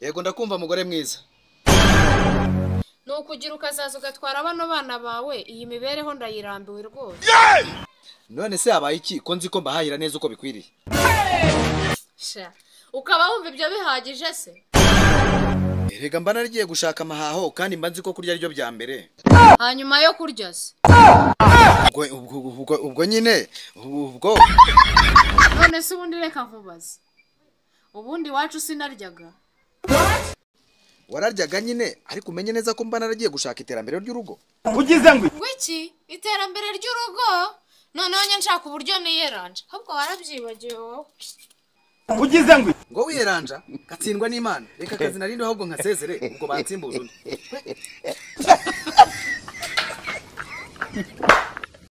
yego ndakumva mugore mwiza. Ni ukugira ukazaza ugatwara bano bana bawe iyi mibereho ndayirambiwe rwose. None se habaye iki? Ko nzi ko mbahahira neza uko bikwiriye? Sha. Ukaba wumva ibyo bihagije se? Erega mba naragiye gushaka amahaho kandi mba nzi ko kurya ari byo bya mbere. Hanyuma yo kurya se. Ubwo ubwo ubwo ubwo nyine ubwo. None se ubundi reka nkubaze. Ubundi iwacu sinaryaga. Wararyaga nyine ariko umenye neza ko mba naragiye gushaka iterambere ry'urugo? Wiki iterambere ry'urugo? Noneho njye nshaka uburyo niyeranje ahubwo warabyibagiwe wowe. Ngo wiyeranja gatsindwa n'imana. Reka akazi narindi ahubwo nkasezere ubwo bansimbuza undi.